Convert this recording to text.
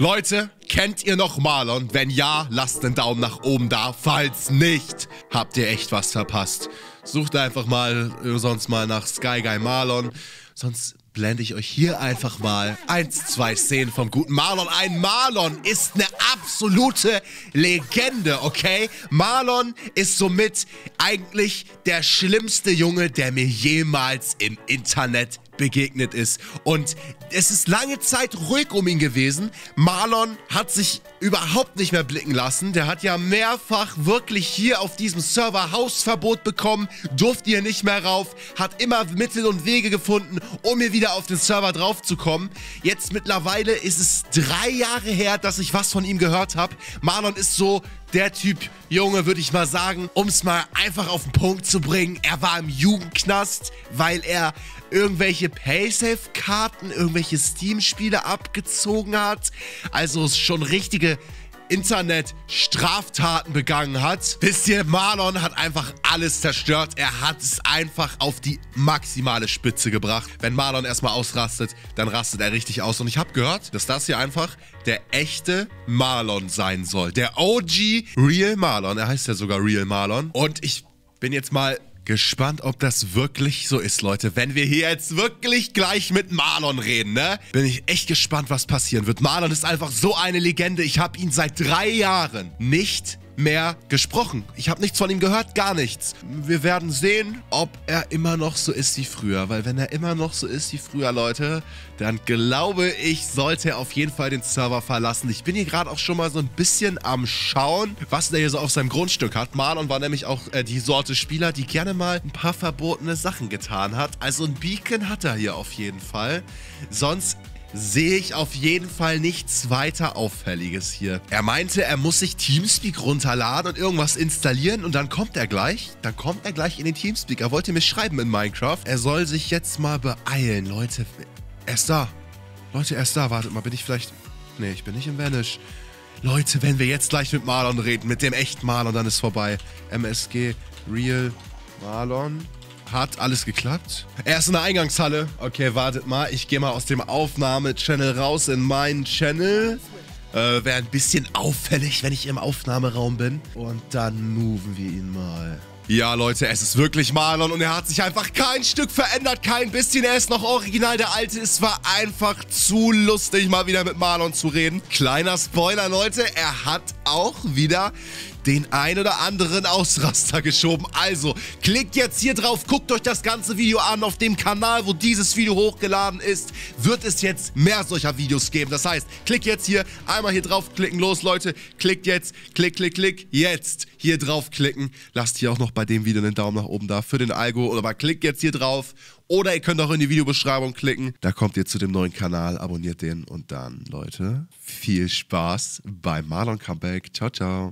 Leute, kennt ihr noch Marlon? Wenn ja, lasst einen Daumen nach oben da. Falls nicht, habt ihr echt was verpasst. Sucht einfach mal, äh, sonst mal nach Sky Guy Marlon. Sonst blende ich euch hier einfach mal eins, zwei Szenen vom guten Marlon ein. Marlon ist eine absolute Legende, okay? Marlon ist somit eigentlich der schlimmste Junge, der mir jemals im Internet begegnet ist. Und es ist lange Zeit ruhig um ihn gewesen. Marlon hat sich überhaupt nicht mehr blicken lassen. Der hat ja mehrfach wirklich hier auf diesem Server Hausverbot bekommen, durfte hier nicht mehr rauf, hat immer Mittel und Wege gefunden, um hier wieder auf den Server draufzukommen. Jetzt mittlerweile ist es drei Jahre her, dass ich was von ihm gehört habe. Marlon ist so der Typ Junge, würde ich mal sagen, um es mal einfach auf den Punkt zu bringen. Er war im Jugendknast, weil er irgendwelche Paysafe-Karten, irgendwelche Steam-Spiele abgezogen hat. Also schon richtige Internet-Straftaten begangen hat. Wisst ihr, Marlon hat einfach alles zerstört. Er hat es einfach auf die maximale Spitze gebracht. Wenn Marlon erstmal ausrastet, dann rastet er richtig aus. Und ich habe gehört, dass das hier einfach der echte Marlon sein soll. Der OG Real Marlon. Er heißt ja sogar Real Marlon. Und ich bin jetzt mal gespannt, ob das wirklich so ist, Leute. Wenn wir hier jetzt wirklich gleich mit Marlon reden, ne? Bin ich echt gespannt, was passieren wird. Marlon ist einfach so eine Legende. Ich habe ihn seit drei Jahren nicht mehr gesprochen. Ich habe nichts von ihm gehört, gar nichts. Wir werden sehen, ob er immer noch so ist wie früher. Weil wenn er immer noch so ist wie früher, Leute, dann glaube ich, sollte er auf jeden Fall den Server verlassen. Ich bin hier gerade auch schon mal so ein bisschen am Schauen, was der hier so auf seinem Grundstück hat. Marlon war nämlich auch äh, die Sorte Spieler, die gerne mal ein paar verbotene Sachen getan hat. Also ein Beacon hat er hier auf jeden Fall. Sonst sehe ich auf jeden Fall nichts weiter Auffälliges hier. Er meinte, er muss sich Teamspeak runterladen und irgendwas installieren und dann kommt er gleich. Dann kommt er gleich in den Teamspeak. Er wollte mir schreiben in Minecraft. Er soll sich jetzt mal beeilen, Leute. Er ist da. Leute, er ist da. Wartet mal, bin ich vielleicht... Nee, ich bin nicht im Vanish. Leute, wenn wir jetzt gleich mit Marlon reden, mit dem echten Marlon, dann ist vorbei. MSG Real Marlon. Hat alles geklappt? Er ist in der Eingangshalle. Okay, wartet mal. Ich gehe mal aus dem Aufnahme-Channel raus in meinen Channel. Äh, Wäre ein bisschen auffällig, wenn ich im Aufnahmeraum bin. Und dann moven wir ihn mal. Ja, Leute, es ist wirklich Marlon und er hat sich einfach kein Stück verändert, kein bisschen. Er ist noch original der Alte. Es war einfach zu lustig, mal wieder mit Marlon zu reden. Kleiner Spoiler, Leute, er hat auch wieder den ein oder anderen Ausraster geschoben. Also, klickt jetzt hier drauf, guckt euch das ganze Video an. Auf dem Kanal, wo dieses Video hochgeladen ist, wird es jetzt mehr solcher Videos geben. Das heißt, klickt jetzt hier, einmal hier draufklicken. Los, Leute, klickt jetzt, klick, klick, klick, jetzt hier draufklicken. Lasst hier auch noch bei dem Video einen Daumen nach oben da für den Algo. Oder mal klickt jetzt hier drauf. Oder ihr könnt auch in die Videobeschreibung klicken. Da kommt ihr zu dem neuen Kanal, abonniert den und dann, Leute, viel Spaß beim Marlon Comeback. Ciao, ciao.